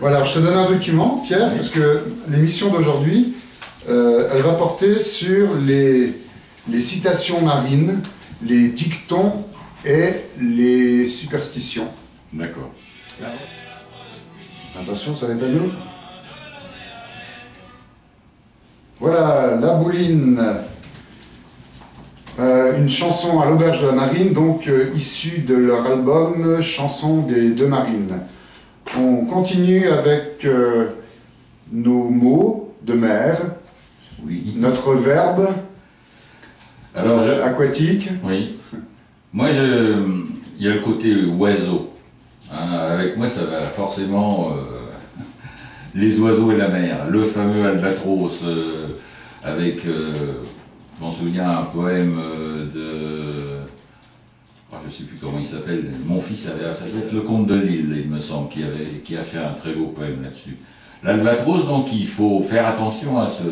Voilà, je te donne un document, Pierre, parce que l'émission d'aujourd'hui, euh, elle va porter sur les, les citations marines, les dictons et les superstitions. D'accord. Attention, ça va être à nous. Voilà, La Bouline, euh, une chanson à l'auberge de la marine, donc euh, issue de leur album Chanson des deux marines. On continue avec euh, nos mots de mer, Oui. notre verbe Alors, je, aquatique. Oui. Moi, je, il y a le côté oiseau. Hein, avec moi, ça va forcément euh, les oiseaux et la mer. Le fameux albatros, euh, avec, je m'en souviens, un poème de. Je ne sais plus comment il s'appelle. Mon fils avait fait le conte de l'île, il me semble, qui, avait, qui a fait un très beau poème là-dessus. L'albatros, donc, il faut faire attention à ce,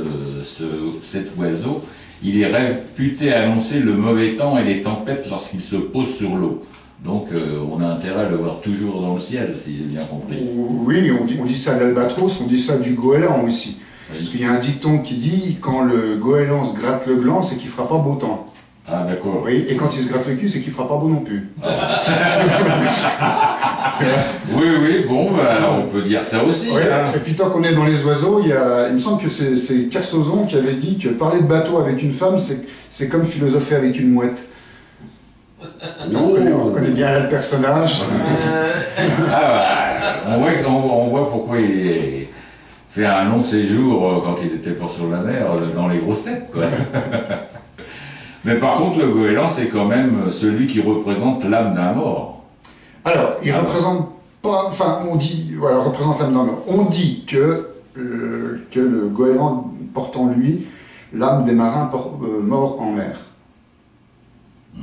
ce- cet oiseau. Il est réputé annoncer le mauvais temps et les tempêtes lorsqu'il se pose sur l'eau. Donc euh, on a intérêt à le voir toujours dans le ciel, si j'ai bien compris. Oui, on dit, on dit ça de l'albatros, on dit ça du goéland aussi. Parce Oui. qu'il y a un dicton qui dit quand le goéland se gratte le gland, c'est qu'il fera pas beau temps. Ah d'accord. Oui, et quand il se gratte le cul, c'est qu'il fera pas beau non plus. Oui, oui, bon, bah, on peut dire ça aussi. Hein. Et puis tant qu'on est dans les oiseaux, il, y a, il me semble que c'est Kersozon qui avait dit que parler de bateau avec une femme, c'est comme philosopher avec une mouette. On, reconnaît, on reconnaît bien le personnage. Ah, bah, on, voit, on, on voit pourquoi il est- fait un long séjour euh, quand il était pas sur la mer euh, dans les grosses têtes. Quoi. Mais par contre, le goéland, c'est quand même celui qui représente l'âme d'un mort. Alors, il Ah représente pas. Enfin, on dit. Voilà, représente l'âme d'un homme. On dit que, euh, que le goéland porte en lui l'âme des marins euh, morts en mer. Hmm.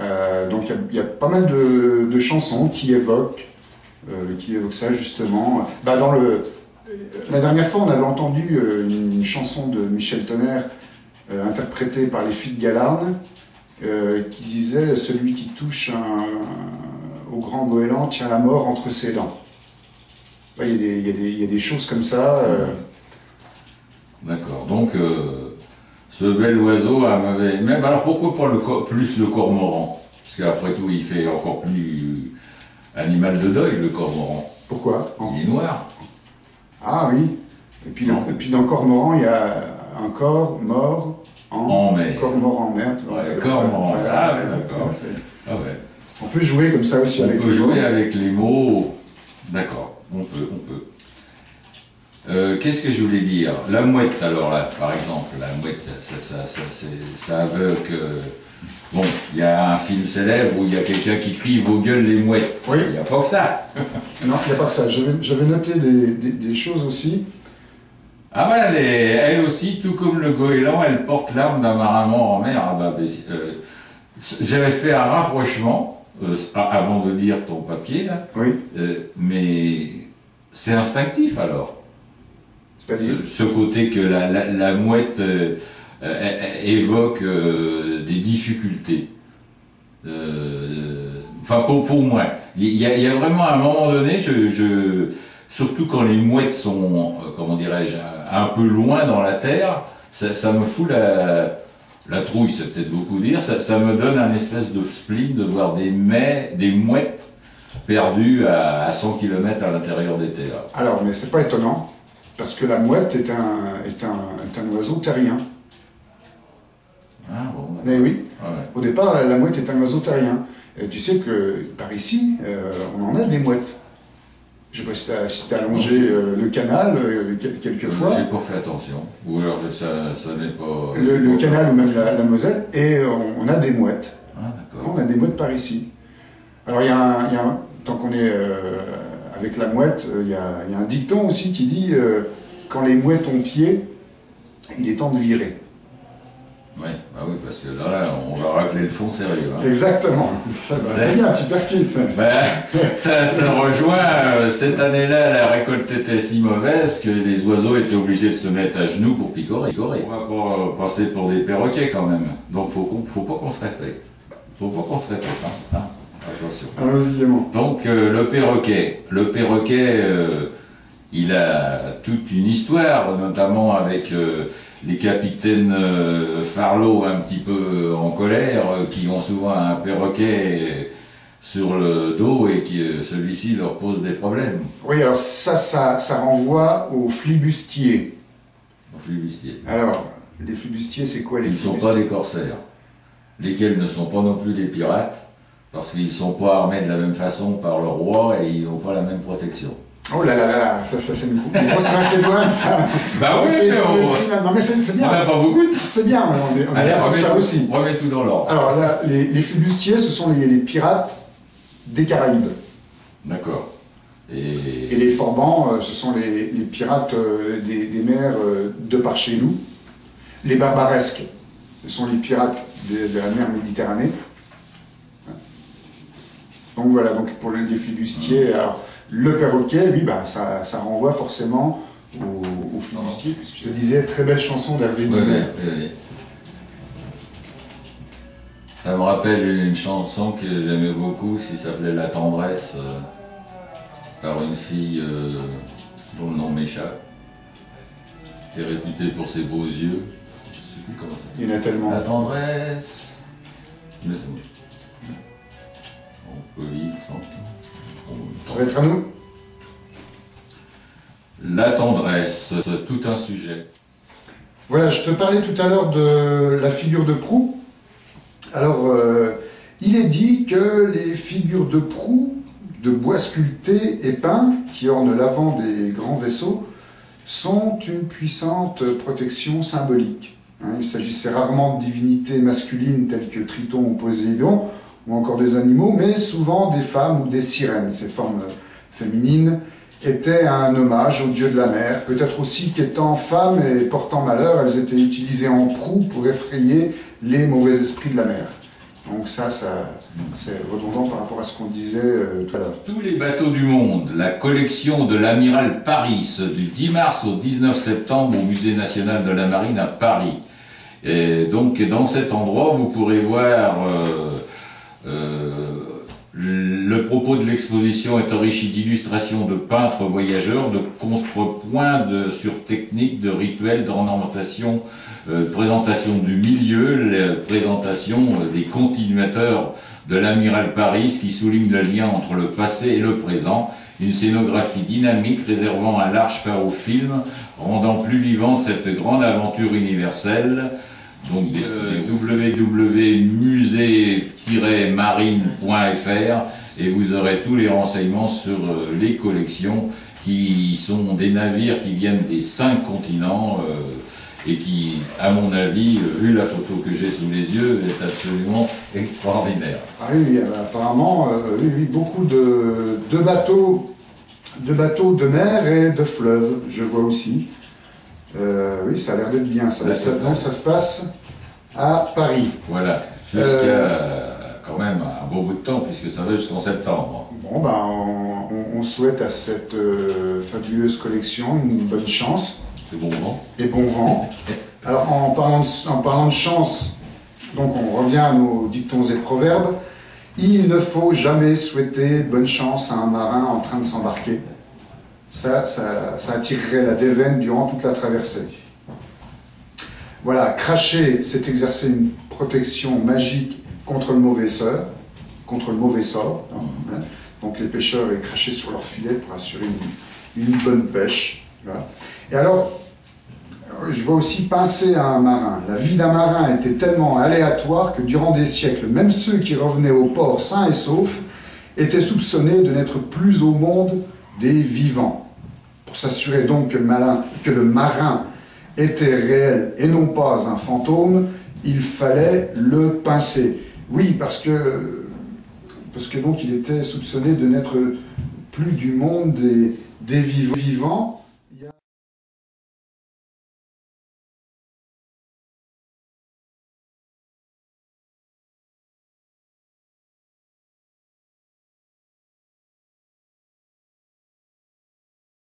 Euh, donc, il y a- il y, a pas mal de, de chansons qui évoquent, qui évoquent ça, justement. Bah, dans le, la dernière fois, on avait entendu une chanson de Michel Tonnerre, euh, interprétée par les filles de Galarne, euh, qui disait Celui qui touche un- au grand goéland tient la mort entre ses dents. Ouais, Il y, a des- y y a choses comme ça. euh, D'accord. Donc, euh, ce bel oiseau a mauvais. Même alors, pourquoi pas le plus le cormoran? Parce qu'après tout, il fait encore plus animal de deuil, le cormoran. pourquoi? En- Il est noir. Ah oui. Et puis, et puis dans Cormoran, il y a un corps mort en, En mer. Cormoran mer. Ouais, cormoran. Ah ouais, d'accord. Ah ouais. On peut jouer comme ça aussi On avec peut les jouer mots. avec les mots. D'accord. On peut, on peut. Euh, Qu'est-ce que je voulais dire? La mouette, alors là, par exemple, la mouette, ça, ça, ça, ça, aveugle. euh, Bon, il y a un film célèbre où il y a quelqu'un qui crie Vos gueules les mouettes. Oui. Il n'y a pas que ça. Non, il n'y a pas que ça. Je vais, je vais noter des, des- des choses aussi. Ah ouais, elle, est- elle aussi, tout comme le goéland, elle porte l'arme d'un marin mort en mer. Ah bah, euh, J'avais fait un rapprochement euh, avant de lire ton papier, là, Oui, euh, mais c'est instinctif alors. c'est-à-dire. Ce, ce côté que la, la- la mouette évoque des difficultés. Euh, Enfin, pour, pour moi, il y, a, il y a vraiment un moment donné, je, je- surtout quand les mouettes sont, euh, comment dirais-je, un, peu loin dans la terre, ça, ça me fout la, la trouille, c'est peut-être beaucoup dire, ça, ça me donne un espèce de spleen de voir des, mets, des mouettes perdues à, à 100 km à l'intérieur des terres. Alors, mais c'est pas étonnant, parce que la mouette est un, est un, est un oiseau terrien. Ah, bon, Mais oui, d'accord. Ouais. au départ, la, la mouette est un oiseau terrien. Et tu sais que par ici, euh, on en a des mouettes. Je sais pas si t'as si t'as allongé euh, le canal euh, quel- quelques fois, J'ai pas fait attention. Ou alors je- ça, ça n'est pas. le, le canal ou même la, la Moselle, et euh, on, on a des mouettes. Ah. On a des mouettes par ici. Alors, il y a un, il y a un- tant qu'on est euh, avec la mouette, euh, il y, a, il y a un dicton aussi qui dit euh, quand les mouettes ont pied, il est temps de virer. Ouais, bah oui, parce que là, là, on va racler le fond sérieux. hein. Exactement. Ça, bah, c'est bien, tu percutes. Ben, ça, ça rejoint, euh, cette année-là, la récolte était si mauvaise que les oiseaux étaient obligés de se mettre à genoux pour picorer. picorer. On va pas euh, passer pour des perroquets quand même. Donc faut, faut pas qu'on se répète. Faut pas qu'on se répète. Hein. Hein. Attention. Donc euh, le perroquet, le perroquet, euh, il a toute une histoire, notamment avec euh, les capitaines euh, Farlow un petit peu en colère, euh, qui ont souvent un perroquet sur le dos et qui celui-ci leur pose des problèmes. Oui, alors ça, ça, ça renvoie aux flibustiers. Aux flibustiers. Alors, les flibustiers, c'est quoi les Ils ne sont pas des corsaires, lesquels ne sont pas non plus des pirates, parce qu'ils ne sont pas armés de la même façon par le roi et ils n'ont pas la même protection. Oh là là là là, ça, ça c'est une grosse macédoine, ça. Bah oui, mais on- Non mais c'est bien. on n'a pas beaucoup de... C'est bien, on est, on est Allez, remets, ça tout, aussi. remets tout dans l'ordre. Alors là, les, les flibustiers, ce sont les, les pirates des Caraïbes. D'accord. Et Et... les forbans, euh, ce sont les, les pirates euh, des, des mers euh, de par chez nous. Les barbaresques, ce sont les pirates de, de la mer Méditerranée. Donc voilà, donc pour les, les flibustiers, alors, le perroquet, lui, bah, ça, ça renvoie forcément flibustiers. puisque Je te disais, très belle chanson d'Hervé ouais, ouais. Ça me rappelle une chanson que j'aimais beaucoup, qui s'appelait La tendresse, euh, par une fille euh, dont le nom m'échappe, qui est réputée pour ses beaux yeux. Je sais plus comment ça Il y en a tellement. La tendresse. Mais c'est bon. On peut lire sans. Ça va être à nous La tendresse, c'est tout un sujet. Voilà, je te parlais tout à l'heure de la figure de proue. Alors, euh, il est dit que les figures de proue, de bois sculpté et peint, qui ornent l'avant des grands vaisseaux, sont une puissante protection symbolique. Hein, il s'agissait rarement de divinités masculines telles que Triton ou Poséidon, ou encore des animaux, mais souvent des femmes ou des sirènes. Ces formes féminines étaient un hommage aux dieux de la mer. Peut-être aussi qu'étant femmes et portant malheur, elles étaient utilisées en proue pour effrayer les mauvais esprits de la mer. Donc ça, c'est redondant par rapport à ce qu'on disait euh, tout à l'heure. Tous les bateaux du monde, la collection de l'amiral Paris du 10 mars au 19 septembre au Musée national de la marine à Paris. Et donc dans cet endroit, vous pourrez voir euh, le propos de l'exposition est enrichi d'illustrations de peintres voyageurs, de contrepoints de, sur techniques, de rituels, d'ornementation, euh, présentation du milieu, la présentation euh, des continuateurs de l'amiral Paris qui souligne le lien entre le passé et le présent, une scénographie dynamique réservant un large part au film, rendant plus vivante cette grande aventure universelle. Donc destinée www.musée-marine.fr et vous aurez tous les renseignements sur euh, les collections qui sont des navires qui viennent des cinq continents euh, et qui, à mon avis, euh, vu la photo que j'ai sous les yeux, est absolument extraordinaire. Ah oui, euh, apparemment, euh, oui, oui, beaucoup de, de bateaux, de bateaux de mer et de fleuves, je vois aussi. Euh, oui, ça a l'air d'être bien. Ça, Ça- donc ça se passe à Paris. Voilà, jusqu'à Euh, euh, quand même un beau bout de temps, puisque ça va jusqu'en septembre. Bon, ben, on, souhaite à cette euh, fabuleuse collection une bonne chance C'est bon vent. et bon vent. Alors, en parlant de, en parlant de chance, donc on revient à nos dictons et proverbes. Il ne faut jamais souhaiter bonne chance à un marin en train de s'embarquer. Ça, ça, attirerait la déveine durant toute la traversée. Voilà, cracher, c'est exercer une protection magique contre le mauvais sort, contre le mauvais sort. hein. Donc les pêcheurs cracher sur leur filet pour assurer une, bonne pêche. Et alors, je vois aussi pincer à un marin. La vie d'un marin était tellement aléatoire que durant des siècles, même ceux qui revenaient au port sains et saufs étaient soupçonnés de n'être plus au monde des vivants. Pour s'assurer donc que le, marin était réel et non pas un fantôme, il fallait le pincer. Oui, parce que, parce que donc il était soupçonné de n'être plus du monde des, des viv- vivants.